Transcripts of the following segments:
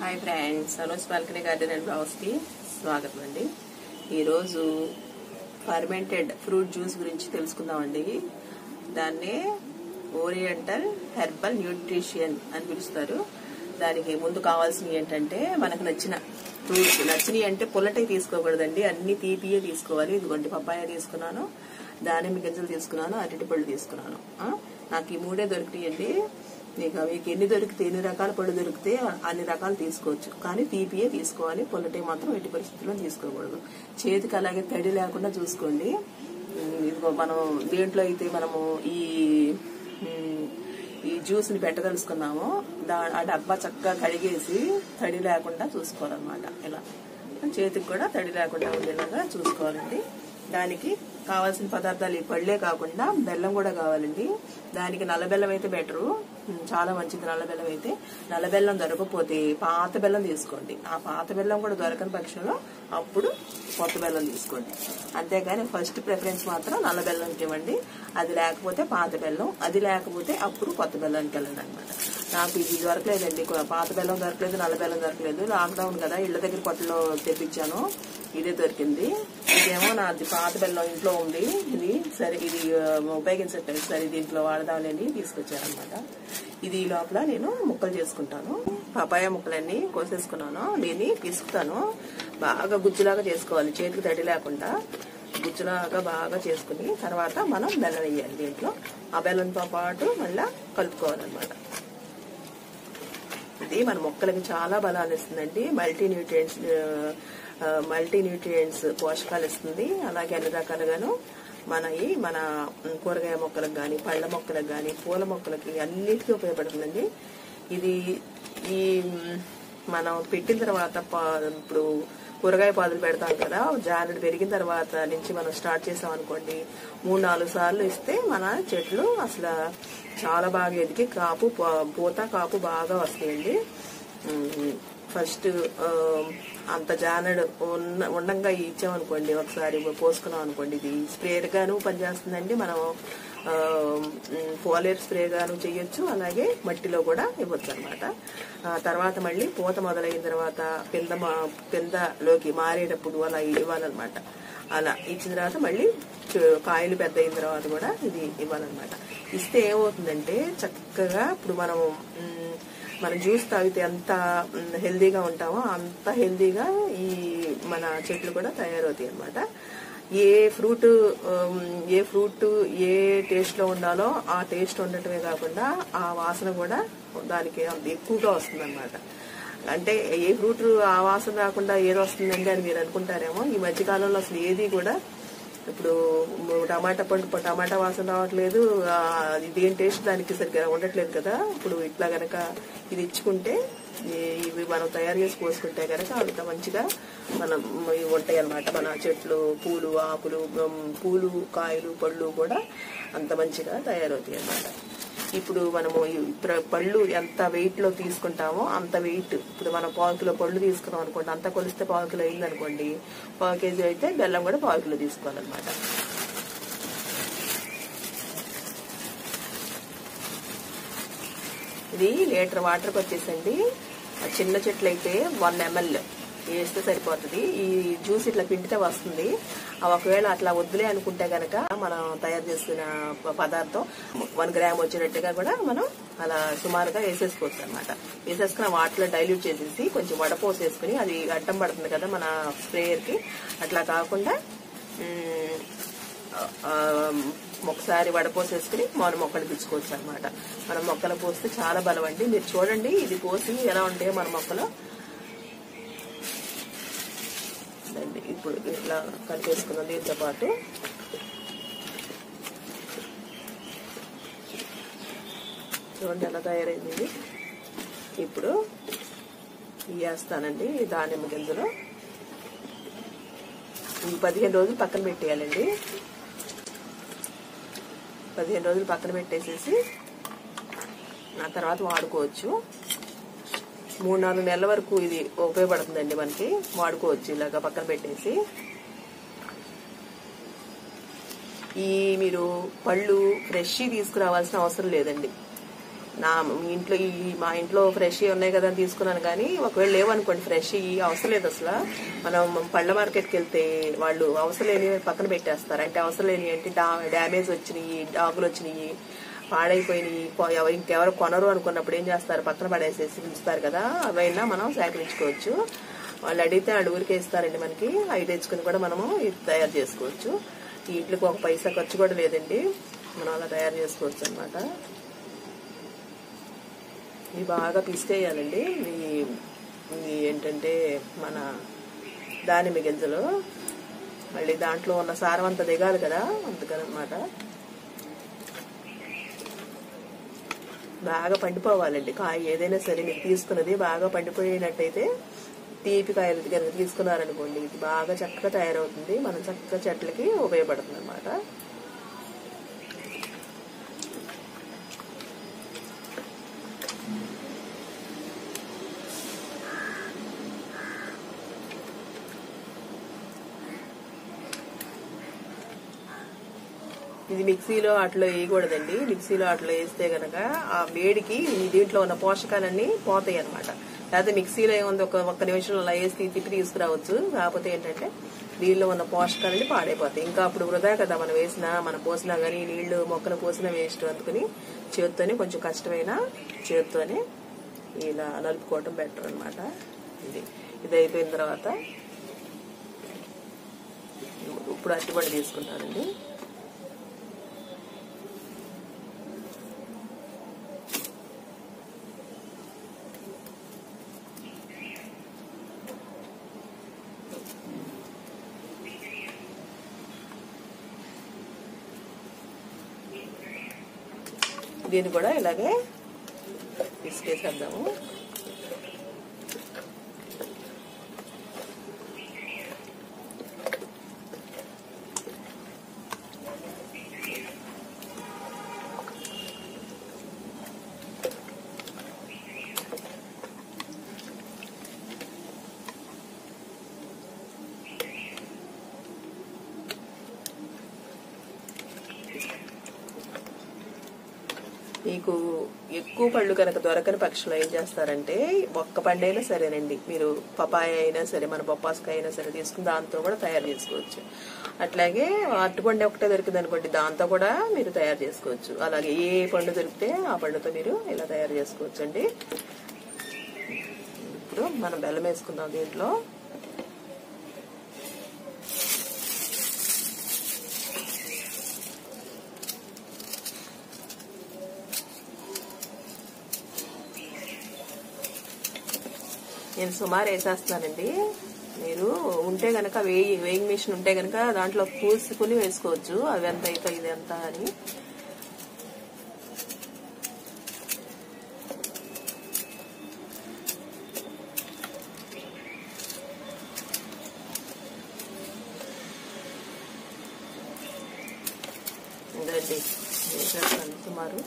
Hi friends Saroj balcony garden and బ్లౌజ్కి స్వాగతం అండి. ఈరోజు ఫర్మెంటెడ్ ఫ్రూట్ జ్యూస్ గురించి తెలుసుకుందామండి. దాన్నే ఓరియంటల్ హెర్బల్ న్యూట్రిషియన్ అని పిలుస్తారు. దానికి ముందు కావాల్సినవి ఏంటంటే మనకు నచ్చిన ఫ్రూట్స్ నచ్చినవి అంటే పుల్లటై తీసుకోకూడదండి. అన్ని తీపియే తీసుకోవాలి. ఇదిగోండి పప్పాయ తీసుకున్నాను దానిమ్మ గింజలు తీసుకున్నాను అరటిపళ్ళు తీసుకున్నాను. నాకు ఈ మూడే దొరికినాయండి. నీకు మీకు ఎన్ని దొరికితే ఎన్ని రకాల పళ్ళు దొరికితే అన్ని రకాలు తీసుకోవచ్చు. కానీ తీపియే తీసుకోవాలి. పొల్లటే మాత్రం ఎట్టి పరిస్థితుల్లో తీసుకోకూడదు. చేతికి అలాగే తడి లేకుండా చూసుకోండి. ఇదిగో మనం దేంట్లో అయితే మనము ఈ ఈ జ్యూస్ని పెట్టదలుచుకున్నామో దా ఆ డబ్బా చక్కగా కడిగేసి తడి లేకుండా చూసుకోవాలన్నమాట. ఇలా. చేతికి కూడా తడి లేకుండా ఉండేలాగా చూసుకోవాలండి. దానికి కావాల్సిన పదార్థాలు ఈ పళ్ళే కాకుండా బెల్లం కూడా కావాలండి. దానికి నల్ల బెల్లం అయితే బెటరు. చాలా మంచిది నల్ల బెల్లం అయితే. నల్ల బెల్లం దొరకకపోతే పాత బెల్లం తీసుకోండి. ఆ పాత బెల్లం కూడా దొరకని పక్షంలో అప్పుడు కొత్త బెల్లం తీసుకోండి. అంతేగాని ఫస్ట్ ప్రిఫరెన్స్ మాత్రం నల్ల బెల్లంకి ఇవ్వండి. అది లేకపోతే పాత బెల్లం అది లేకపోతే అప్పుడు కొత్త బెల్లానికి వెళ్ళండి అనమాట నాకు ఇది దొరకలేదండి. పాత బెల్లం దొరకలేదు నల్ల బెల్లం దొరకలేదు. లాక్డౌన్ కదా ఇళ్ళ దగ్గర కొట్టలో తెప్పించాను. ఇదే దొరికింది. ఇదేమో నాది పాత బెల్లం ఇంట్లో ఉంది. ఇది సరే ఇది ఉపయోగించట్లేదు. సరే దీంట్లో వాడదామని తీసుకొచ్చారనమాట. ఇది లోపల నేను ముక్కలు చేసుకుంటాను. పపాయ ముక్కలన్నీ కోసేసుకున్నాను. దీన్ని పిసుకుతాను. బాగా గుజ్జులాగా చేసుకోవాలి. చేతికి తడి లేకుండా గుజ్జులాగా బాగా చేసుకుని తర్వాత మనం బెల్లం వేయాలి దీంట్లో. ఆ బెల్లంతో పాటు మళ్ళీ కలుపుకోవాలన్నమాట. ఇది మన మొక్కలకి చాలా బలాలు ఇస్తుందండి. మల్టీ న్యూట్రియంట్స్ మల్టీ న్యూట్రియంట్స్ పోషకాలు ఇస్తుంది. అలాగే అన్ని రకాలుగాను మన ఈ మన కూరగాయ మొక్కలకు కానీ పళ్ళ మొక్కలకు కానీ పూల మొక్కలకి అన్నిటికీ ఉపయోగపడుతుందండి. ఇది ఈ మనం పెట్టిన తర్వాత పా- ఇప్పుడు కూరగాయ పాదులు పెడతాం కదా జానుడు పెరిగిన తర్వాత నుంచి మనం స్టార్ట్ చేసాం అనుకోండి మూడు నాలుగు సార్లు ఇస్తే మన చెట్లు అసలు చాలా బాగా ఎదిగి కాపు పూత కాపు బాగా వస్తాయండి. ఫస్ట్ అంత జానడు ఉన్న ఉండంగా ఇచ్చామనుకోండి ఒకసారి పోసుకున్నాం అనుకోండి ఇది స్ప్రేయర్గాను పనిచేస్తుందండి. మనం ఫోలేర్ స్ప్రే గాను చేయొచ్చు అలాగే మట్టిలో కూడా ఇవ్వచ్చు అనమాట తర్వాత మళ్ళీ పూత మొదలైన తర్వాత పెంద మా- మారేటప్పుడు అలా ఇవ్వాలన్నమాట. అలా ఇచ్చిన తర్వాత మళ్ళీ కాయలు పెద్ద అయిన తర్వాత కూడా ఇది ఇవ్వాలన్నమాట. ఇస్తే ఏమవుతుందంటే చక్కగా ఇప్పుడు మనం మనం జ్యూస్ తాగితే ఎంత హెల్దీగా ఉంటామో అంత హెల్దీగా ఈ మన చెట్లు కూడా తయారవుతాయి అనమాట ఏ ఫ్రూట్ ఏ ఫ్రూట్ ఏ టేస్ట్లో ఉండాలో ఆ టేస్ట్ ఉండటమే కాకుండా ఆ వాసన కూడా దానికి ఎక్కువగా వస్తుంది అంటే ఏ ఫ్రూట్ ఆ వాసన రాకుండా ఏది వస్తుందండి అని మీరు అనుకుంటారేమో ఈ మధ్యకాలంలో అసలు ఏది కూడా ఇప్పుడు టమాటా పండు టమాటా వాసన రావట్లేదు ఇదేం టేస్ట్ దానికి సరిగ్గా ఉండట్లేదు కదా. ఇప్పుడు ఇట్లా గనక ఇది ఇచ్చుకుంటే ఇవి మనం తయారు చేసి పోసుకుంటే కనుక అంత మంచిగా మనం ఇవి ఉంటాయి అన్నమాట. మన చెట్లు పూలు ఆకులు పూలు కాయలు పళ్ళు కూడా అంత మంచిగా తయారవుతాయి అన్నమాట. ఇప్పుడు మనము పళ్ళు ఎంత వెయిట్లో తీసుకుంటామో అంత వెయిట్ ఇప్పుడు మనం పావు కిలో పళ్ళు తీసుకున్నాం అనుకోండి అంత కొలిస్తే పావు కిలో అయింది అనుకోండి పావు కేజీ అయితే బెల్లం కూడా పావు కిలో తీసుకోవాలన్నమాట. ఇది లీటర్ వాటర్కి వచ్చేసండి. చిన్న చెట్లు అయితే వన్ ఎంఎల్. వేస్తే సరిపోతుంది. ఈ జ్యూస్ ఇట్లా పిండితే వస్తుంది. ఒకవేళ అట్లా వద్దులే అనుకుంటే గనక మనం తయారు చేసుకున్న పదార్థం వన్ గ్రామ్ వచ్చినట్టుగా కూడా మనం అలా సుమారుగా వేసేసుకోవచ్చు అనమాట వేసేసుకుని వాటర్లో డైల్యూట్ చేసేసి కొంచెం వడపోసేసుకుని అది అడ్డం పడుతుంది కదా మన స్ప్రేయర్కి. అట్లా కాకుండా ఒకసారి వడపోసేసుకుని మన మొక్కలు పిచ్చుకోవచ్చు అనమాట మన మొక్కలు పోస్తే చాలా బలం అండి. మీరు చూడండి ఇది పోసి ఎలా ఉంటాయో మన మొక్కలు. ఇప్పుడు ఇట్లా కలిపేసుకున్న దీంతో పాటు. చూడండి ఎలా తయారైంది ఇది. ఇప్పుడు వేస్తానండి దానిమ్మ గింజలో. పదిహేను రోజులు పక్కన పెట్టేయాలండి. పదిహేను రోజులు పక్కన పెట్టేసేసి ఆ తర్వాత వాడుకోవచ్చు. మూడు నాలుగు నెలల వరకు ఇది ఉపయోగపడుతుందండి మనకి. వాడుకోవచ్చు ఇలాగా పక్కన పెట్టేసి. ఈ మీరు పళ్ళు ఫ్రెష్ తీసుకురావాల్సిన అవసరం లేదండి. నా ఇంట్లో ఈ మా ఇంట్లో ఫ్రెష్ ఉన్నాయి కదా అని తీసుకున్నాను కానీ ఒకవేళ లేవనుకోండి ఫ్రెష్ అవసరం లేదు అసలు. మనం పళ్ళ మార్కెట్కి వెళ్తే వాళ్ళు అవసరం లేని పక్కన పెట్టేస్తారు. అంటే అవసరం లేని అంటే డ్యామేజ్ వచ్చినాయి డాగులు వచ్చినాయి పాడైపోయినాయి ఇంకెవరు కొనరు అనుకున్నప్పుడు ఏం చేస్తారు? పక్కన పడేసేసి ఉంచుతారు కదా అవైనా మనం సేకరించుకోవచ్చు. వాళ్ళు అడిగితే వాళ్ళు ఊరికే ఇస్తారండి మనకి. అవి తెచ్చుకుని కూడా మనము తయారు చేసుకోవచ్చు. వీటికి ఒక పైసా ఖర్చు కూడా లేదండి. మనం అలా తయారు చేసుకోవచ్చు అనమాట ఇవి బాగా పిసికేయాలండి. ఇవి ఇది ఏంటంటే మన దానిమ్మ గింజలు. మళ్ళీ దాంట్లో ఉన్న సారం అంతా దిగాలి కదా అందుకనమాట బాగా పండిపోవాలండి. కాయ ఏదైనా సరే మీరు తీసుకున్నది బాగా పండిపోయినట్టయితే తీపి కాయలు కనుక తీసుకున్నారనుకోండి ఇది బాగా చక్కగా తయారవుతుంది. మనం చక్కగా చెట్లకి ఉపయోగపడుతుంది అనమాట మిక్సీలో అట్లా వేయకూడదండి. మిక్సీలో అట్లా వేస్తే గనక ఆ వేడికి ఈ దీంట్లో ఉన్న పోషకాలన్నీ పోతాయి అనమాట లేకపోతే మిక్సీలో ఏముంది ఒక ఒక్క నిమిషంలో అలా వేసి తిప్పి తీసుకురావచ్చు. కాకపోతే ఏంటంటే దీనిలో ఉన్న పోషకాలన్నీ పాడైపోతాయి. ఇంకా అప్పుడు వృధా కదా మనం వేసినా మనం పోసినా కానీ నీళ్ళు మొక్కలు పోసినా వేస్ట్ అందుకుని చేత్తోనే కొంచెం కష్టమైన చేతితోనే ఇలా నలుపుకోవటం బెటర్ అన్నమాట. ఇది ఇది అయిపోయిన తర్వాత ఇప్పుడు అట్టుబడి తీసుకుంటానండి. దీన్ని కూడా ఇలాగే పిసికేసేద్దాము మీకు ఎక్కువ పళ్ళు కనుక దొరకని పక్షులు ఏం చేస్తారంటే ఒక్క పండు అయినా సరేనండి. మీరు పపాయ అయినా సరే మన బొప్పాసకాయ అయినా సరే తీసుకుని దాంతో కూడా తయారు చేసుకోవచ్చు. అట్లాగే అరటిపండు ఒకటే దొరికింది అనుకోండి దాంతో కూడా మీరు తయారు చేసుకోవచ్చు. అలాగే ఏ పండు దొరికితే ఆ పండుతో మీరు ఇలా తయారు చేసుకోవచ్చు అండి. ఇప్పుడు మనం బెల్లం వేసుకుందాం దీంట్లో. నేను సుమారు వేసేస్తున్నానండి. మీరు ఉంటే గనక వేయి వేయింగ్ మిషన్ ఉంటే గనక దాంట్లో పూసుకుని వేసుకోవచ్చు. అవి ఎంత అయితే ఇది ఎంత అని. ఇదండి వేసేస్తాను సుమారు.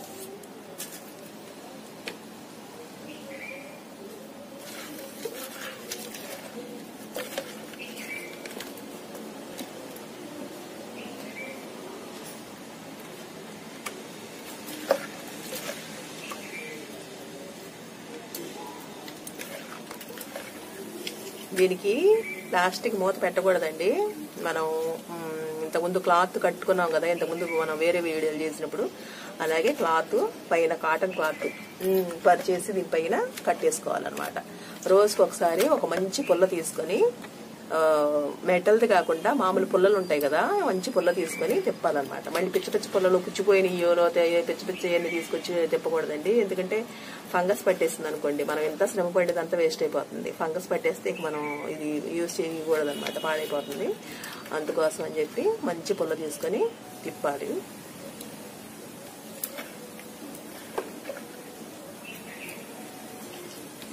దీనికి ప్లాస్టిక్ మూత పెట్టకూడదండి. మనం ఇంతకుముందు క్లాత్ కట్టుకున్నాం కదా ఇంతకుముందు మనం వేరే వీడియోలు చేసినప్పుడు. అలాగే క్లాత్ పైన కాటన్ క్లాత్ మ్, పరిచేసి దీనిపైన కట్టేసుకోవాలన్నమాట. రోజుకి ఒకసారి ఒక మంచి పుల్ల తీసుకొని మెటల్ది కాకుండా మామూలు పుల్లలు ఉంటాయి కదా మంచి పుల్ల తీసుకొని తిప్పాలన్నమాట. మళ్ళీ పిచ్చి పిచ్చి పుల్లలు పుచ్చిపోయిన లేకపోతే పిచ్చి పిచ్చి అన్ని తీసుకొచ్చి తిప్పకూడదండి. ఎందుకంటే ఫంగస్ పట్టేసింది అనుకోండి మనం ఎంత శ్రమ పడేది అంతా వేస్ట్ అయిపోతుంది. ఫంగస్ పట్టేస్తే ఇక మనం ఇది యూజ్ చేయకూడదు అనమాట పాడైపోతుంది. అందుకోసం అని చెప్పి మంచి పుల్ల తీసుకొని తిప్పాలి.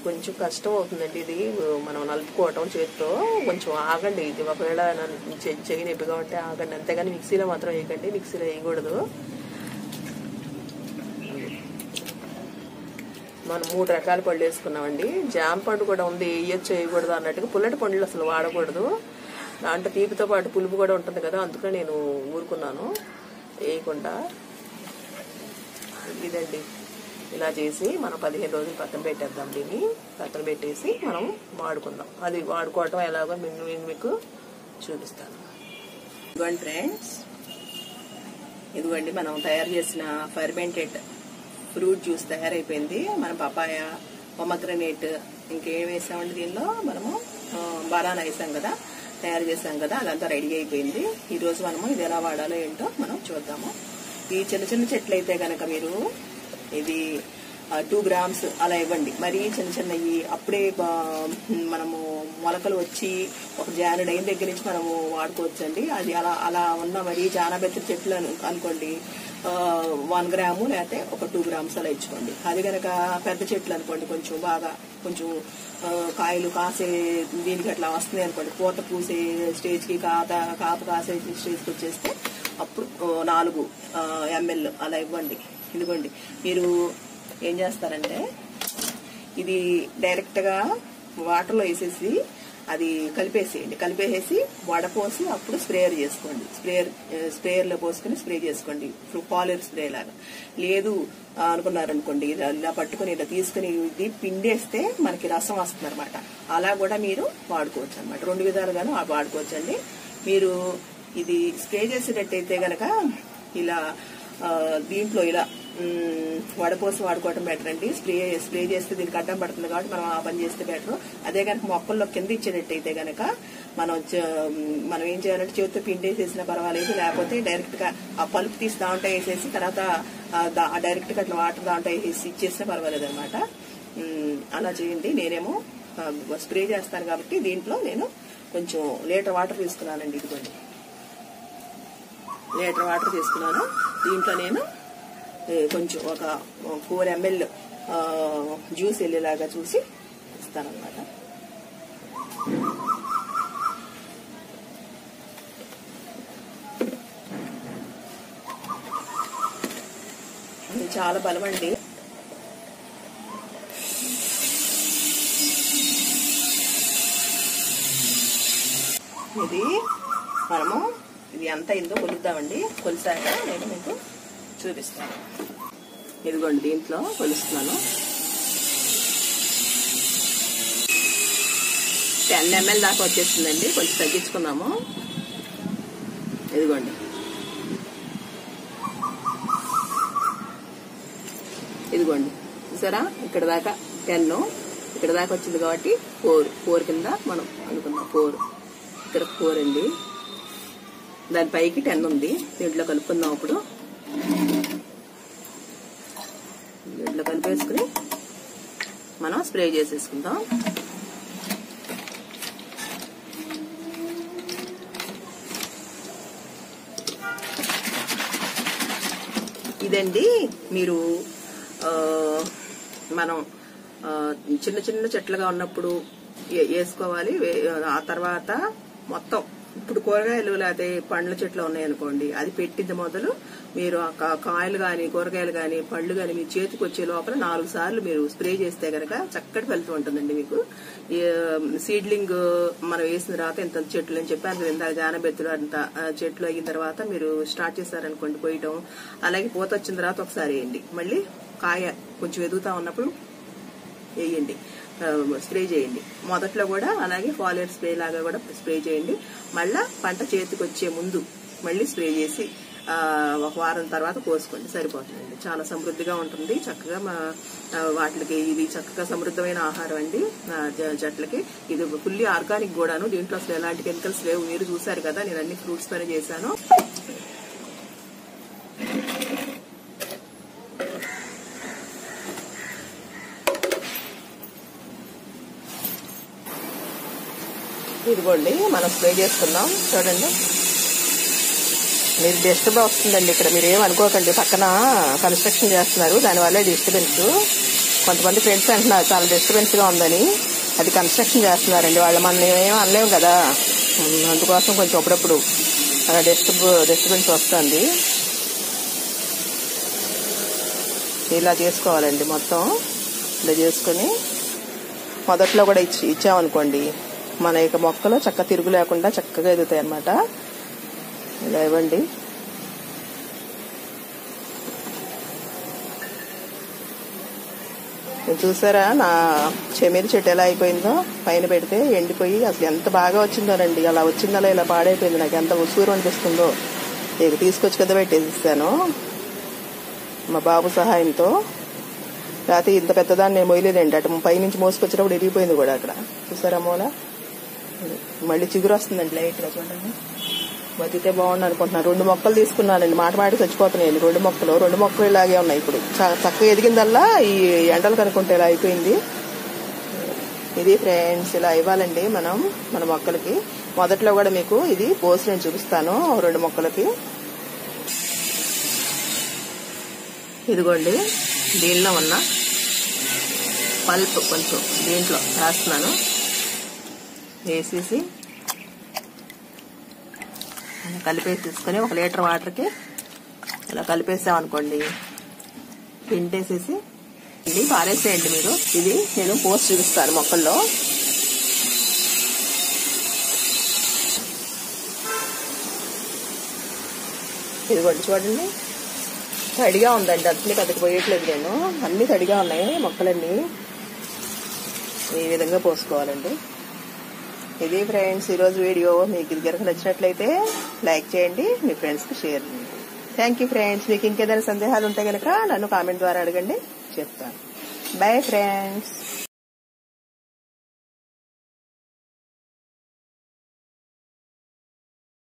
కొంచెం కష్టం అవుతుందండి ఇది. మనం నలుపుకోవటం చేతితో కొంచెం ఆగండి. ఇది ఒకవేళ చె- చెయ్యి నొప్పిగా ఉంటే ఆగండి. అంతేగాని మిక్సీలో మాత్రం వేయకండి. మిక్సీలో వేయకూడదు. మనం మూడు రకాల పళ్ళు వేసుకున్నామండి. జామ పండు కూడా ఉంది. వేయొచ్చు వేయకూడదు అన్నట్టుగా పుల్లటి పండ్లు అసలు వాడకూడదు. దాంట్లో తీపితో పాటు పులుపు కూడా ఉంటుంది కదా అందుకని నేను ఊరుకున్నాను. వేయకుండా. ఇదండి. ఇలా చేసి మనం పదిహేను రోజులు పక్కన పెట్టేద్దాం దీన్ని. పక్కన పెట్టేసి మనం వాడుకుందాం. అది వాడుకోవటం ఎలాగో నేను మీకు చూపిస్తాను. ఇదిగోండి ఫ్రెండ్స్. ఇదిగోండి మనం తయారు చేసిన ఫర్మెంటెడ్ ఫ్రూట్ జ్యూస్ తయారైపోయింది. మన పపాయ పొమగ్రనేట్ ఇంకేం వేసామండి దీనిలో? మనము బనానా వేసాం కదా తయారు చేసాం కదా అదంతా రెడీ అయిపోయింది. ఈరోజు మనము ఇది ఎలా వాడాలో ఏంటో మనం చూద్దాము. ఈ చిన్న చిన్న చెట్లు అయితే కనుక మీరు ఇది టూ గ్రామ్స్ అలా ఇవ్వండి. మరీ చిన్న చిన్నవి అప్పుడే మనము మొలకలు వచ్చి ఒక జానుడు అయిన దగ్గర నుంచి మనము వాడుకోవచ్చండి. అది అలా అలా ఉన్న మరి జానబెత్త చెట్లు అనుకోండి వన్ గ్రాము లేకపోతే ఒక టూ గ్రామ్స్ అలా ఇచ్చుకోండి. అది కనుక పెద్ద చెట్లు అనుకోండి కొంచెం బాగా కొంచెం కాయలు కాసే దీనికి అట్లా వస్తున్నాయి అనుకోండి పూత పూసే స్టేజ్కి కాత కాపు కాసే స్టేజ్కి వచ్చేస్తే అప్పుడు నాలుగు ఎంఎల్ అలా ఇవ్వండి. ఇదిగోండి మీరు ఏం చేస్తారంటే ఇది డైరెక్ట్గా వాటర్లో వేసేసి అది కలిపేసేయండి. కలిపేసేసి వడపోసి అప్పుడు స్ప్రేయర్ చేసుకోండి. స్ప్రేయర్ స్ప్రేయర్లో పోసుకుని స్ప్రే చేసుకోండి. పాలియర్ స్ప్రే లాగా. లేదు అనుకున్నారనుకోండి ఇలా పట్టుకుని ఇలా తీసుకుని ఇది పిండేస్తే మనకి రసం వస్తుంది అనమాట అలా కూడా మీరు వాడుకోవచ్చు అనమాట రెండు విధాలుగాను వాడుకోవచ్చండి. మీరు ఇది స్ప్రే చేసేటట్టయితే గనక ఇలా దీంట్లో ఇలా వడపోసి వాడుకోవటం బెటర్ అండి. స్ప్రే స్ప్రే చేస్తే దీనికి అడ్డం పడుతుంది కాబట్టి మనం ఆ పని చేస్తే బెటర్ అదే కనుక మొక్కల్లో కింద ఇచ్చేటట్టయితే కనుక మనం మనం ఏం చేయాలంటే చేతితో పిండేసేసినా పర్వాలేదు. లేకపోతే డైరెక్ట్గా ఆ పలుపు తీసి దాంట్లో వేసేసి తర్వాత డైరెక్ట్గా అట్లా వాటర్ దాంట్లో వేసేసి ఇచ్చేసినా పర్వాలేదు అనమాట అలా చేయండి. నేనేమో స్ప్రే చేస్తాను కాబట్టి దీంట్లో నేను కొంచెం లీటర్ వాటర్ తీసుకున్నానండి. ఇదిగోండి. లీటర్ వాటర్ తీసుకున్నాను. దీంట్లో నేను కొంచెం ఒక ఫోర్ ఎంఎల్ జ్యూస్ వెళ్ళేలాగా చూసి ఇస్తానమాట చాలా బలమండి. ఇది మనము ఇది ఎంత అయిందో కొలుద్దామండి. కొలిసాక నేను మీకు చూపిస్తాను. ఇదిగోండి దీంట్లో కొలుస్తున్నాను. టెన్ ఎంఎల్ దాకా వచ్చేసిందండి. కొంచెం తగ్గించుకున్నాము. ఇదిగోండి. ఇదిగోండి. చూసారా? ఇక్కడ దాకా టెన్ ఇక్కడ దాకా వచ్చింది కాబట్టి ఫోర్. ఫోర్ కింద మనం అనుకున్నాం. ఫోర్. ఇక్కడ ఫోర్ అండి. దాని పైకి టెన్ ఉంది. దీంట్లో కలుపుకుందాం ఇప్పుడు దీంట్లో కలిపేసుకుని మనం స్ప్రే చేసేసుకుందాం. ఇదండి మీరు మనం చిన్న చిన్న చెట్లుగా ఉన్నప్పుడు ఏ- వేసుకోవాలి. ఆ తర్వాత మొత్తం ఇప్పుడు కూరగాయలు లేకపోతే పండ్ల చెట్లు ఉన్నాయనుకోండి అది పెట్టింది మొదలు మీరు కాయలు గాని కూరగాయలు గాని పళ్ళు గాని మీ చేతికి వచ్చే లోపల నాలుగు సార్లు మీరు స్ప్రే చేస్తే గనక చక్కటి ఫలితం ఉంటుందండి మీకు. సీడ్లింగ్ మనం వేసిన తర్వాత ఇంత చెట్లు అని చెప్పి అందులో ఇందాక జానబెత్తులు అంత చెట్లు అయిన తర్వాత మీరు స్టార్ట్ చేశారనుకోండి పోయటం అలాగే పూత వచ్చిన తర్వాత ఒకసారి వేయండి. మళ్ళీ కాయ కొంచెం ఎదుగుతా ఉన్నప్పుడు వేయండి. స్ప్రే చేయండి. మొదట్లో కూడా అలాగే ఫాలియర్ స్ప్రే లాగా కూడా స్ప్రే చేయండి. మళ్ళా పంట చేతికి వచ్చే ముందు మళ్ళీ స్ప్రే చేసి ఒక వారం తర్వాత కోసుకోండి. సరిపోతుందండి. చాలా సమృద్ధిగా ఉంటుంది. చక్కగా మా వాటికి ఇది చక్కగా సమృద్ధమైన ఆహారం అండి. చెట్లకి ఇది ఫుల్లీ ఆర్గానిక్ కూడాను. దీంట్లో అసలు ఎలాంటి కెమికల్స్ లేవు. మీరు చూసారు కదా నేను అన్ని ఫ్రూట్స్ పైన చేశాను. ఇదిగోండి మనం స్ప్రే చేసుకుందాం. చూడండి. మీరు డిస్టర్బ్ వస్తుందండి ఇక్కడ మీరు ఏమనుకోకండి అనుకోకండి. పక్కన కన్స్ట్రక్షన్ చేస్తున్నారు. దానివల్ల డిస్టర్బెన్స్. కొంతమంది ఫ్రెండ్స్ అంటున్నారు చాలా డిస్టర్బెన్స్గా ఉందని. అది కన్స్ట్రక్షన్ చేస్తున్నారండి. వాళ్ళు మనం ఏం అనలేము కదా. అందుకోసం కొంచెం అప్పుడప్పుడు అలా డిస్టర్బ్ డిస్టర్బెన్స్ వస్తుంది. ఇలా చేసుకోవాలండి మొత్తం. ఇలా చేసుకొని మొదట్లో కూడా ఇచ్చి ఇచ్చామనుకోండి. మన యొక్క మొక్కలు చక్క తిరుగు లేకుండా చక్కగా ఎదుగుతాయి అన్నమాట. ఇలా ఇవ్వండి. చూసారా? నా చెమీరి చెట్టు ఎలా అయిపోయిందో? పైన పెడితే ఎండిపోయి అసలు ఎంత బాగా వచ్చిందోనండి అలా వచ్చిందలా ఇలా పాడైపోయింది నాకు ఎంత ఉసూరు అనిపిస్తుందో. ఇక తీసుకొచ్చి కదా పెట్టేసిస్తాను మా బాబు సహాయంతో. రాత్రి ఇంత పెద్దదాన్ని నేను మొయ్యలేదండి. అటు పైనుంచి మోసుకొచ్చినప్పుడు ఎరిగిపోయింది కూడా అక్కడ. చూసారా మూల మళ్ళీ చిగురు వస్తుందండి లైట్గా చూడండి. బతికితే బాగుండు అనుకుంటున్నాను. రెండు మొక్కలు తీసుకున్నానండి. మాట మాటి చచ్చిపోతున్నాయండి. రెండు మొక్కలు. రెండు మొక్కలు ఇలాగే ఉన్నాయి ఇప్పుడు. చక్కగా ఎదిగిందల్లా ఈ ఎండలు కనుక్కుంటే ఇలా అయిపోయింది. ఇది ఫ్రెండ్స్ ఇలా ఇవ్వాలండి మనం మన మొక్కలకి. మొదట్లో కూడా మీకు ఇది పోసి నేను చూపిస్తాను రెండు మొక్కలకి. ఇదిగోండి. దీనిలో ఉన్న పల్ప్ కొంచెం దీంట్లో వేస్తున్నాను వేసేసి కలిపేసి తీసుకొని ఒక లీటర్ వాటర్కి ఇలా కలిపేసామనుకోండి పింటేసేసి ఇది పారేసేయండి మీరు. ఇది నేను పోస్ట్ చూపిస్తాను మొక్కల్లో. ఇదిగోండి చూడండి. తడిగా ఉందండి. అట్లే పెద్దకి పోయట్లేదు నేను. అన్నీ తడిగా ఉన్నాయి మొక్కలన్నీ. ఈ విధంగా పోసుకోవాలండి. ఇది ఫ్రెండ్స్ ఈరోజు వీడియో మీకు ఇది కనుక నచ్చినట్లయితే లైక్ చేయండి మీ ఫ్రెండ్స్కి షేర్ చేయండి. థ్యాంక్ యూ ఫ్రెండ్స్ మీకు ఇంకేదైనా సందేహాలు ఉంటే కనుక నన్ను కామెంట్ ద్వారా అడగండి చెప్తాను. Bye friends